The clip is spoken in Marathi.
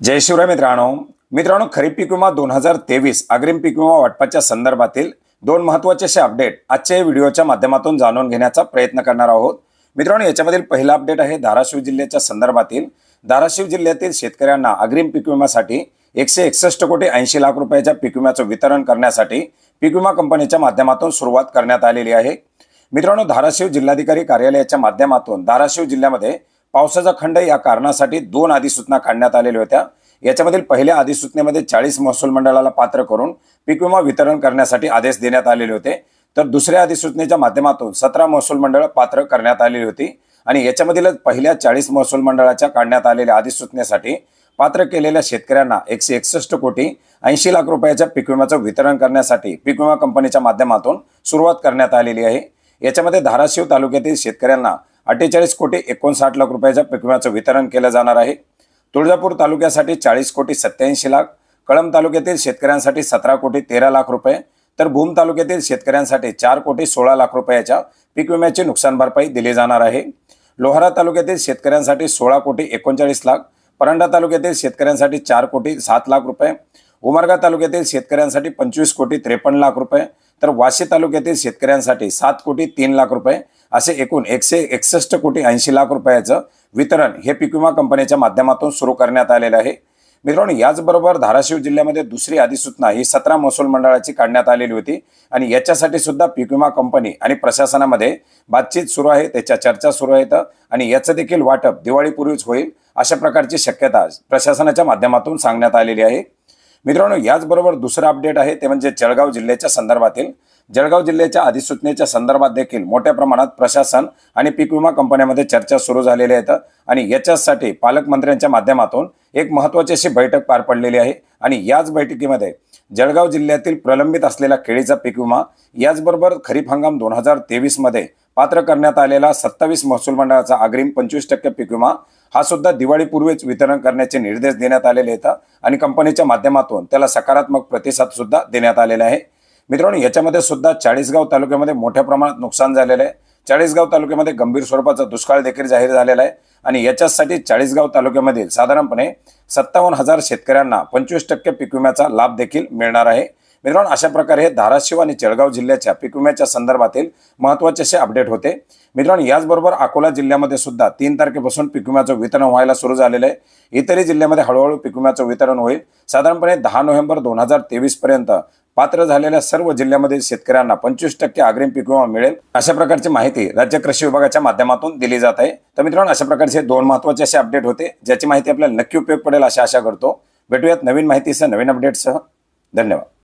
जय शिवराय मित्रांनो. मित्रांनो खरीप पीक विमा दोन हजार तेवीस अग्रिम पीक विमा वाटपाच्या संदर्भातील दोन महत्त्वाचे असे अपडेट आजच्या व्हिडिओच्या माध्यमातून जाणून घेण्याचा प्रयत्न करणार आहोत. मित्रांनो याच्यामधील पहिला अपडेट आहे धाराशिव जिल्ह्याच्या संदर्भातील. धाराशिव जिल्ह्यातील शेतकऱ्यांना अग्रिम पीक विम्यासाठी एकशे एकसष्ट कोटी ऐंशी लाख रुपयाच्या पीक विम्याचं वितरण करण्यासाठी पीक विमा कंपनीच्या माध्यमातून सुरुवात करण्यात आलेली आहे. मित्रांनो धाराशिव जिल्हाधिकारी कार्यालयाच्या माध्यमातून धाराशिव जिल्ह्यामध्ये पावसाचा खंड या कारणासाठी दोन अधिसूचना काढण्यात आलेल्या होत्या. याच्यामधील पहिल्या अधिसूचनेमध्ये चाळीस महसूल मंडळाला पात्र करून पीक विमा वितरण करण्यासाठी आदेश देण्यात आलेले होते. तर दुसऱ्या अधिसूचनेच्या माध्यमातून सतरा महसूल मंडळ पात्र करण्यात आलेली होती आणि याच्यामधील पहिल्या चाळीस महसूल मंडळाच्या काढण्यात आलेल्या अधिसूचनेसाठी पात्र केलेल्या शेतकऱ्यांना एकशे एकसष्ट कोटी ऐंशी लाख रुपयाच्या पीक विम्याचं वितरण करण्यासाठी पीक विमा कंपनीच्या माध्यमातून सुरुवात करण्यात आलेली आहे. याच्यामध्ये धाराशिव तालुक्यातील शेतकऱ्यांना अठ्ठेचाळीस कोटी एकोणसाठ लाख रुपयाच्या पीक विम्याचं वितरण केलं जाणार आहे. तुळजापूर तालुक्यासाठी चाळीस कोटी सत्याऐंशी लाख कळंब तालुक्यातील शेतकऱ्यांसाठी सतरा कोटी तेरा लाख रुपये तर भूम तालुक्यातील शेतकऱ्यांसाठी चार कोटी सोळा लाख रुपयाच्या पीक विम्याची नुकसान भरपाई दिली जाणार आहे. लोहारा तालुक्यातील शेतकऱ्यांसाठी सोळा कोटी एकोणचाळीस लाख परंडा तालुक्यातील शेतकऱ्यांसाठी चार कोटी सात लाख रुपये उमरगा तालुक्यातील शेतकऱ्यांसाठी पंचवीस कोटी त्रेपन्न लाख रुपये तर वाशी तालुक्यातील शेतकऱ्यांसाठी सात कोटी तीन लाख रुपये असे एकूण एकशे एकसष्ट कोटी ऐंशी लाख रुपयाचं वितरण हे पीक विमा कंपनीच्या माध्यमातून सुरू करण्यात आलेलं आहे. मित्रांनो याचबरोबर धाराशिव जिल्ह्यामध्ये दुसरी अधिसूचना ही सतरा महसूल मंडळाची काढण्यात आलेली होती आणि याच्यासाठी सुद्धा पीक विमा कंपनी आणि प्रशासनामध्ये बातचीत सुरू आहे त्याच्या चर्चा सुरू आहेत आणि याचं देखील वाटप दिवाळीपूर्वीच होईल अशा प्रकारची शक्यता प्रशासनाच्या माध्यमातून सांगण्यात आलेली आहे. मित्रांनो याचबरोबर दुसरं अपडेट आहे ते म्हणजे जळगाव जिल्ह्याच्या संदर्भातील. जळगाव जिल्ह्याच्या अधिसूचनेच्या संदर्भात देखील मोठ्या प्रमाणात प्रशासन आणि पीक विमा कंपन्यामध्ये चर्चा सुरू झालेल्या आहेत आणि याच्यासाठी पालकमंत्र्यांच्या माध्यमातून एक महत्वाची अशी बैठक पार पडलेली आहे. आणि याच बैठकीमध्ये जळगाव जिल्ह्यातील प्रलंबित असलेला केळीचा पीक विमा याचबरोबर खरीप हंगाम दोन हजार तेवीसमध्ये पात्र करण्यात आलेला सत्तावीस महसूल मंडळाचा अग्रिम पंचवीस टक्के पीक विमा हा सुद्धा दिवाळीपूर्वीच वितरण करण्याचे निर्देश देण्यात आलेले आहेत आणि कंपनीच्या माध्यमातून त्याला सकारात्मक प्रतिसाद सुद्धा देण्यात आलेला आहे. मित्रांनो याच्यामध्ये सुद्धा चाळीसगाव तालुक्यामध्ये मोठ्या प्रमाणात नुकसान झालेलं आहे. चाळीसगाव तालुक्यामध्ये गंभीर स्वरूपाचा दुष्काळ देखील जाहीर झालेला आहे आणि याच्यासाठी चाळीसगाव तालुक्यामधील साधारणपणे सत्तावन्न हजार शेतकऱ्यांना पंचवीस टक्के पीक विम्याचा लाभ देखील मिळणार आहे. मित्रांनो अशा प्रकारे हे धाराशिव आणि जळगाव जिल्ह्याच्या पीक विम्याच्या संदर्भातील महत्त्वाचे असे अपडेट होते. मित्रांनो याचबरोबर अकोला जिल्ह्यामध्ये सुद्धा तीन तारखेपासून पीक विम्याचं वितरण व्हायला सुरू झालेलं आहे. इतरही जिल्ह्यामध्ये हळूहळू पीक विम्याचं वितरण होईल. साधारणपणे दहा नोव्हेंबर दोन हजार तेवीसपर्यंत पात्र झालेल्या सर्व जिल्ह्यामधील शेतकऱ्यांना पंचवीस टक्के अग्रिम पीक विमा मिळेल. अशा प्रकारची माहिती राज्य कृषी विभागाच्या माध्यमातून दिली जात आहे. तर मित्रांनो अशा प्रकारचे दोन महत्त्वाचे असे अपडेट होते ज्याची माहिती आपल्याला नक्की उपयोग पडेल अशी आशा करतो. भेटूयात नवीन माहितीसह नवीन अपडेटसह. धन्यवाद.